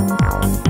Música